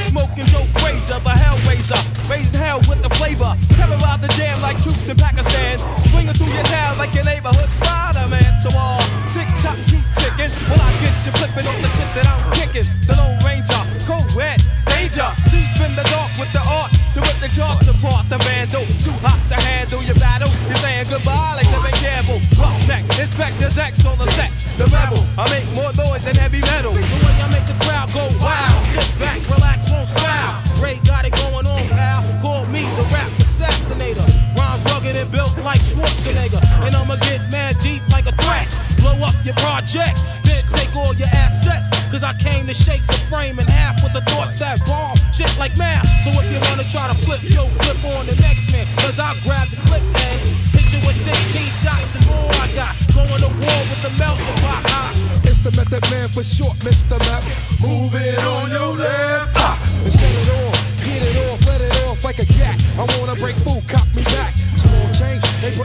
like smoking Joe Frazier, the Hellraiser. Raising hell with the flavor. Terrorize the jam like troops in Pakistan. Swinging through your town like your neighborhood Spider-Man. So uh, all tick tock keep ticking. Well, I get you flipping on the shit that I'm kicking. The Lone Ranger, cold wet, danger. Deep in the dark with assassinator. Rhymes rugged and built like Schwarzenegger. And I'ma get mad deep like a threat. Blow up your project, then take all your assets. Cause I came to shake the frame in half with the thoughts that bomb. Shit like math. So if you wanna try to flip, yo, flip on the next man. Cause I grab the clip and you with 16 shots and more I got. Going to war with the melting pot. It's the method man for short, Mr. Meth. Move it on your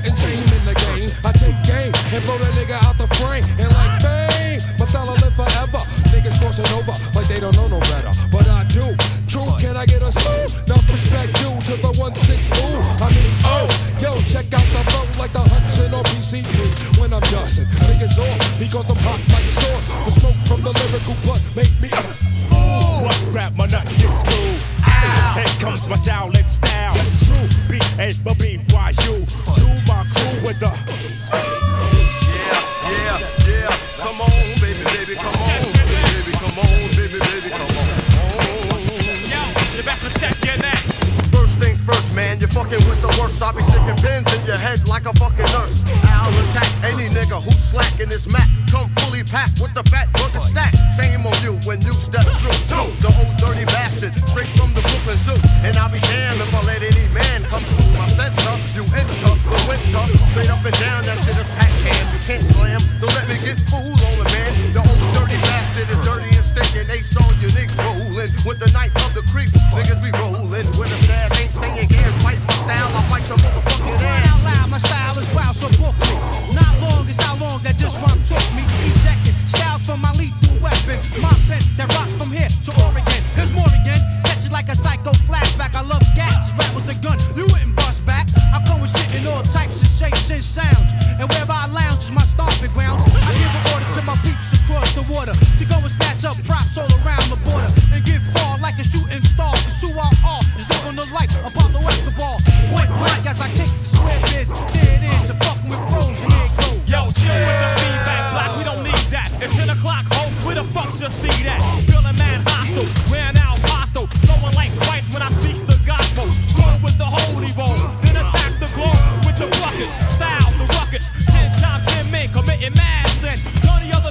putting chain in the game. I take game and blow that nigga out the frame. And like fame, my style will live forever. Niggas crossing over like they don't know no better. But I do. True, can I get a soul? Now push back due to the 1-6 ooh. I mean, oh, yo, check out the flow like the Hudson or PCP when I'm dusting. Niggas off because I'm hot like sauce. The smoke from the lyrical blood make me. Uh, ooh, I grab my nut, get screwed. Here comes my Shaolin style. True, B A B sticking pins in your head like a fucking nurse. I'll attack any nigga who's slacking this mat. Come fully packed with the fat bucket took me. Ejecting styles from my lethal weapon. My pen that rocks from here to Oregon. Here's more again. Catch it like a psycho flashback. I love gats. Rap was a gun. You wouldn't bust back. I come with shit in all types of shapes and sounds. And wherever I lounge is my stomping grounds. I give an order to my peeps across the water to go and snatch up props all around the border and get far like a shooting star.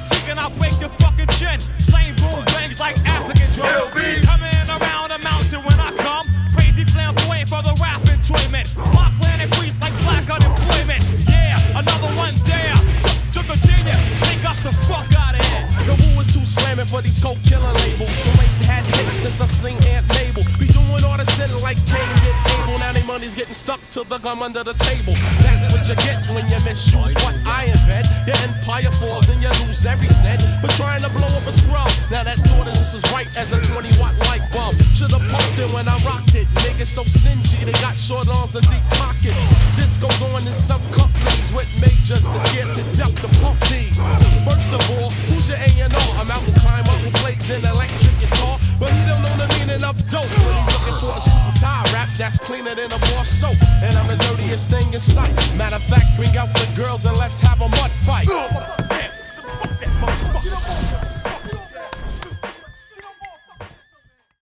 Cheek and I'll break your fucking chin. Slaying boom bangs like African drums. Coming around the mountain when I come. Crazy flamboyant for the rap enjoyment. My clan increased like black unemployment. Yeah, another one there. Took, a genius, take us the fuck out of here. The woo is too slamming for these coke killing labels. So ain't had hit since I seen Aunt Mabel. Be doing all the sin like Cain money's getting stuck to the gum under the table. That's what you get when you misuse what I invent. Your empire falls and you lose every cent. But trying to blow up a scrub. Now that thought is just as bright as a 20 watt light bulb. Should've pumped it when I rocked it. Niggas so stingy, they got short arms and deep pockets. This goes on in some companies with majors that scared to death to pump these. First of all, who's your A&R? I'm out and climb up with plays and electric guitar. But he don't know the meaning of dope when he's looking for a suit and tie rap that's cleaner than a bar. And I'm the dirtiest thing in sight. Matter of fact, bring out the girls and let's have a mud fight.